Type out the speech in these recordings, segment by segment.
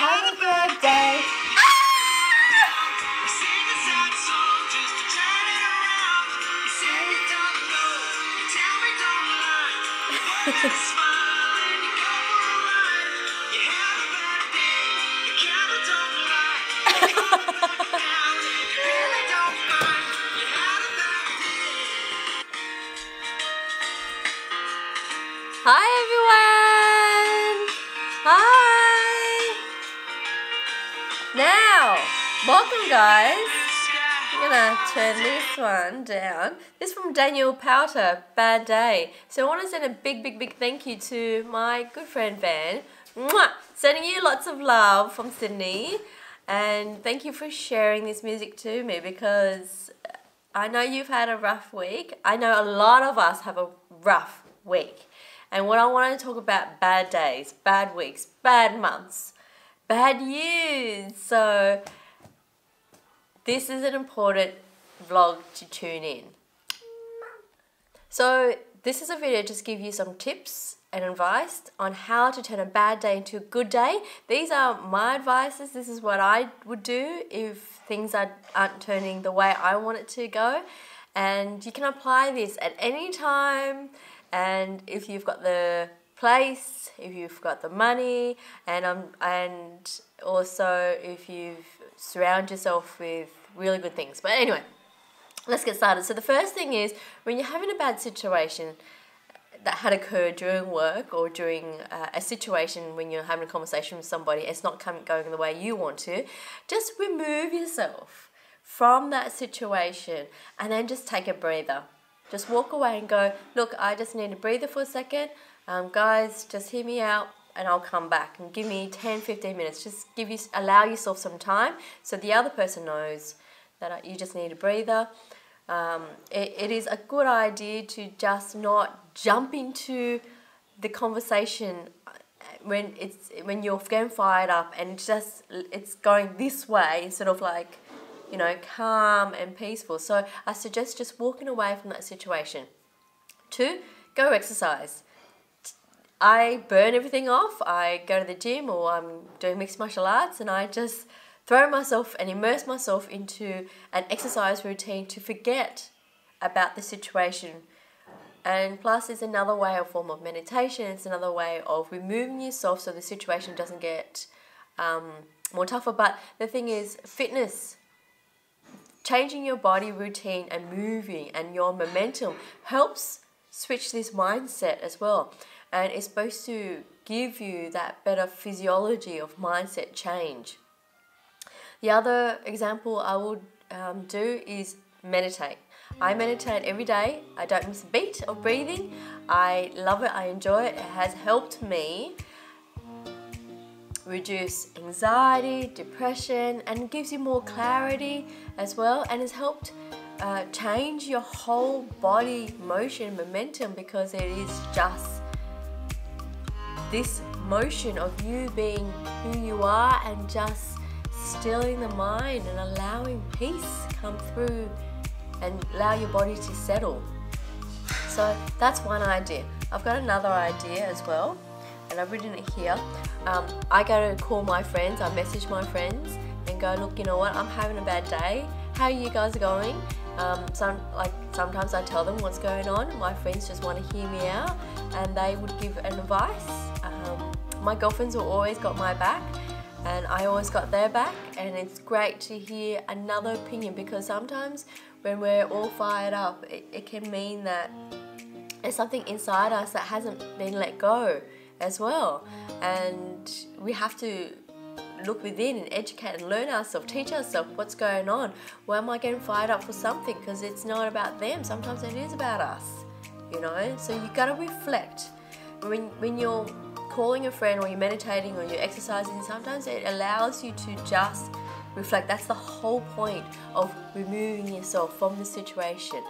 Happy birthday. Now, welcome guys. I'm gonna turn this one down. This is from Daniel Powter, Bad Day. So I want to send a big, big, big thank you to my good friend Van. Mwah! Sending you lots of love from Sydney. And thank you for sharing this music to me because I know you've had a rough week. I know a lot of us have a rough week. And what I want to talk about bad days, bad weeks, bad months, bad years. So this is an important vlog to tune in. So this is a video just give you some tips and advice on how to turn a bad day into a good day. These are my advices. This is what I would do if things are, aren't turning the way I want it to go. And you can apply this at any time and if you've got the place, if you've got the money, and um, and also if you've surround yourself with really good things. But anyway, let's get started. So the first thing is when you're having a bad situation that had occurred during work or during uh, a situation when you're having a conversation with somebody, it's not coming going the way you want to. Just remove yourself from that situation and then just take a breather just walk away and go, look, I just need a breather for a second. Um, guys, just hear me out and I'll come back and give me 10, 15 minutes. Just give you, allow yourself some time so the other person knows that you just need a breather. Um, it, it is a good idea to just not jump into the conversation when it's when you're getting fired up and just it's going this way instead of like you know, calm and peaceful. So I suggest just walking away from that situation. Two, go exercise. I burn everything off. I go to the gym or I'm doing mixed martial arts and I just throw myself and immerse myself into an exercise routine to forget about the situation. And plus, it's another way, a form of meditation. It's another way of removing yourself so the situation doesn't get um, more tougher. But the thing is, fitness changing your body routine and moving and your momentum helps switch this mindset as well. And it's supposed to give you that better physiology of mindset change. The other example I would um, do is meditate. I meditate every day. I don't miss a beat of breathing. I love it. I enjoy it. It has helped me reduce anxiety, depression, and gives you more clarity as well, and has helped uh, change your whole body motion momentum because it is just this motion of you being who you are and just stilling the mind and allowing peace come through and allow your body to settle. So that's one idea. I've got another idea as well and I've written it here. Um, I go to call my friends, I message my friends and go, look, you know what, I'm having a bad day. How are you guys going? Um, some like sometimes I tell them what's going on. My friends just want to hear me out, and they would give an advice. My girlfriends have always got my back, and I always got their back. And it's great to hear another opinion because sometimes when we're all fired up, it, it can mean that there's something inside us that hasn't been let go as well. And we have to look within and educate and learn ourselves, teach ourselves what's going on. Why am I getting fired up for something? Because it's not about them. Sometimes it is about us, you know. So you got to reflect when when you're calling a friend or you're meditating or you're exercising. Sometimes it allows you to just reflect. That's the whole point of removing yourself from the situation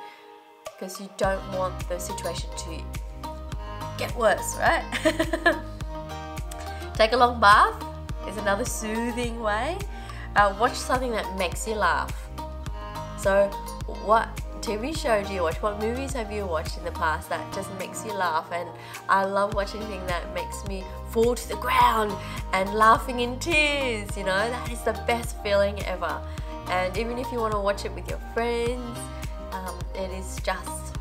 because you don't want the situation to get worse, right? Take a long bath is another soothing way. Uh, watch something that makes you laugh. So, what TV show do you watch? What movies have you watched in the past that just makes you laugh? And I love watching things that makes me fall to the ground and laughing in tears. You know, that is the best feeling ever. And even if you want to watch it with your friends, um, it is just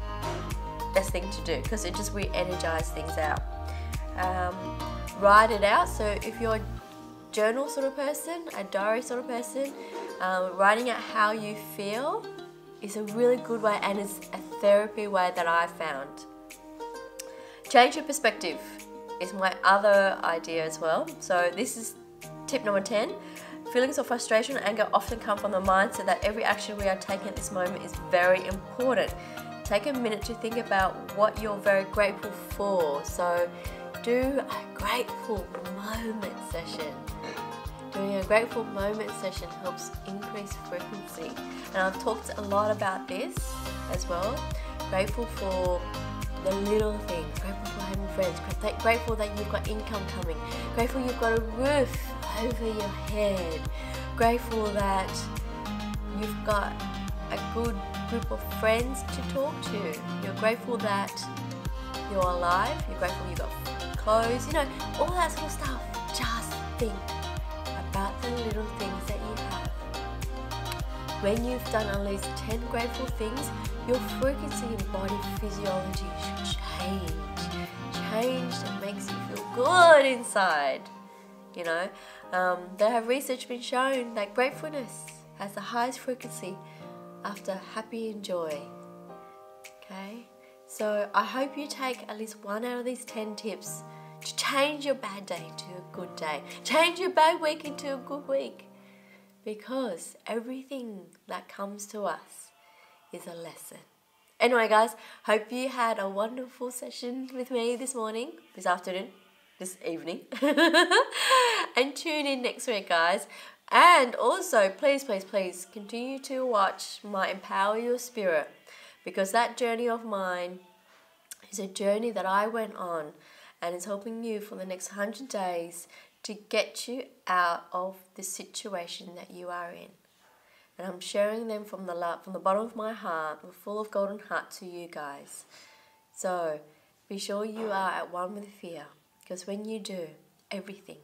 best thing to do because it just re-energize things out. Um, write it out. So if you're a journal sort of person, a diary sort of person, um, writing out how you feel is a really good way and it's a therapy way that I found. Change your perspective is my other idea as well. So this is tip number 10. Feelings of frustration and anger often come from the mindset that every action we are taking at this moment is very important. Take a minute to think about what you're very grateful for. So do a grateful moment session. Doing a grateful moment session helps increase frequency. And I've talked a lot about this as well. Grateful for the little things, grateful for having friends, grateful that you've got income coming, grateful you've got a roof over your head, grateful that you've got a good group of friends to talk to, you're grateful that you're alive, you're grateful you've got clothes, you know, all that sort of stuff. Just think little things that you have. When you've done at least 10 grateful things, your frequency and body physiology should change. Change that makes you feel good inside. You know, um, there have research been shown that gratefulness has the highest frequency after happy and joy. Okay, so I hope you take at least one out of these 10 tips to change your bad day to a good day, change your bad week into a good week. Because everything that comes to us is a lesson. Anyway, guys, hope you had a wonderful session with me this morning, this afternoon, this evening. and tune in next week, guys. And also, please, please, please continue to watch my Empower Your Spirit because that journey of mine is a journey that I went on and it's helping you for the next 100 days to get you out of the situation that you are in. And I'm sharing them from the from the bottom of my heart, full of golden heart to you guys. So be sure you are at one with fear, because when you do, everything